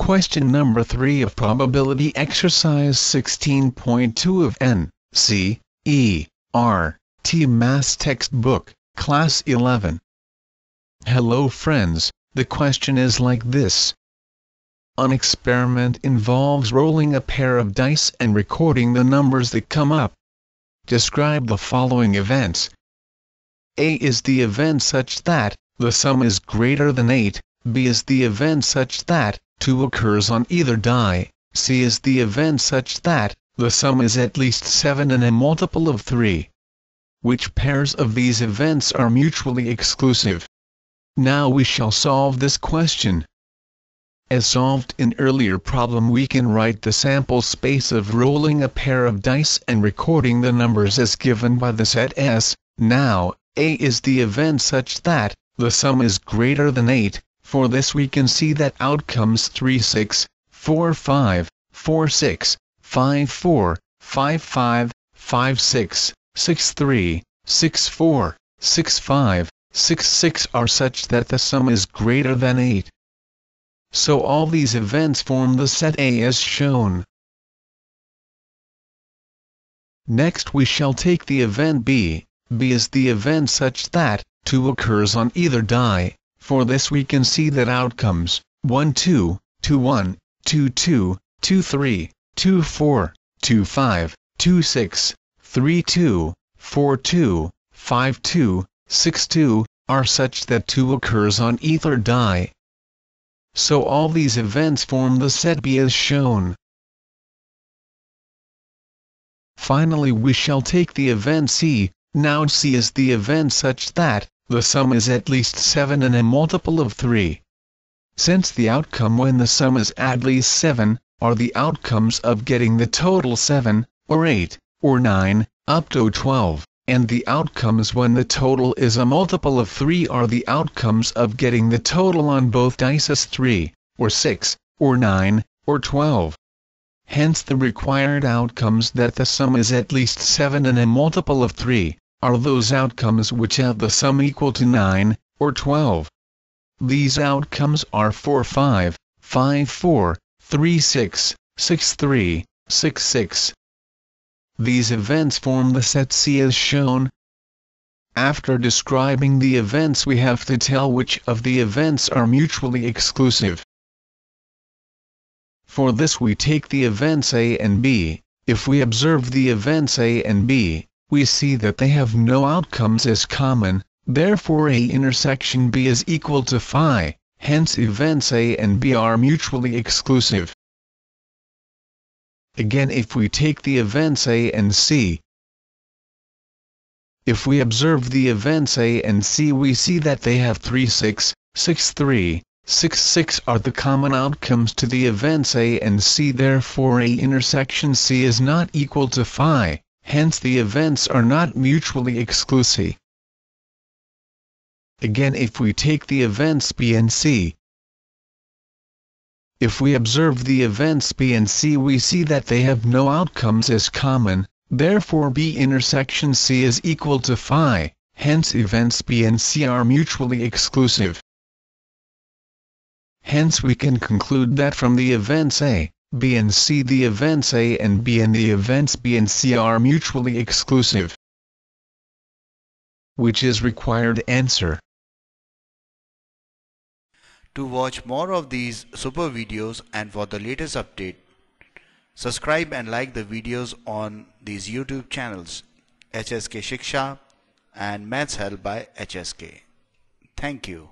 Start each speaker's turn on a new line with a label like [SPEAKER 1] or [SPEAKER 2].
[SPEAKER 1] Question number 3 of probability exercise 16.2 of N. C. E. R. T. Maths Textbook, Class 11. Hello friends, the question is like this. An experiment involves rolling a pair of dice and recording the numbers that come up. Describe the following events. A is the event such that, the sum is greater than 8, B is the event such that, 2 occurs on either die, C is the event such that, the sum is at least 7 and a multiple of 3. Which pairs of these events are mutually exclusive? Now we shall solve this question. As solved in earlier problem we can write the sample space of rolling a pair of dice and recording the numbers as given by the set S. Now, A is the event such that, the sum is greater than 8, for this we can see that outcomes 3 6, 4 5, 4 6, 5 4, 5 5, 5 6, 6 3, 6 4, 6 5, 6 6 are such that the sum is greater than 8. So all these events form the set A as shown. Next we shall take the event B. B is the event such that 2 occurs on either die. For this we can see that outcomes 1 2, 2 1, 2 2, 2 3, 2 4, 2 5, 2 6, 3 2, 4 2, 5 2, 6 2, are such that 2 occurs on either die. So all these events form the set B as shown. Finally we shall take the event C, now C is the event such that, the sum is at least 7 and a multiple of 3. Since the outcome when the sum is at least 7, are the outcomes of getting the total 7, or 8, or 9, up to 12, and the outcomes when the total is a multiple of 3 are the outcomes of getting the total on both dice as 3, or 6, or 9, or 12. Hence the required outcomes that the sum is at least 7 and a multiple of 3, are those outcomes which have the sum equal to 9, or 12. These outcomes are 4 5, 5 4, 3 6, 6 3, 6 6. These events form the set C as shown. After describing the events we have to tell which of the events are mutually exclusive. For this we take the events A and B. If we observe the events A and B, we see that they have no outcomes as common, therefore A intersection B is equal to phi, hence events A and B are mutually exclusive. Again if we take the events A and C, if we observe the events A and C we see that they have 3 6, 6 3, 6 6 are the common outcomes to the events A and C therefore A intersection C is not equal to phi hence the events are not mutually exclusive. Again if we take the events B and C, if we observe the events B and C we see that they have no outcomes as common, therefore B intersection C is equal to phi, hence events B and C are mutually exclusive. Hence we can conclude that from the events A, B and C the events A and B and the events B and C are mutually exclusive. Which is required answer.
[SPEAKER 2] To watch more of these super videos and for the latest update, subscribe and like the videos on these YouTube channels HSK Shiksha and Maths Help by HSK. Thank you.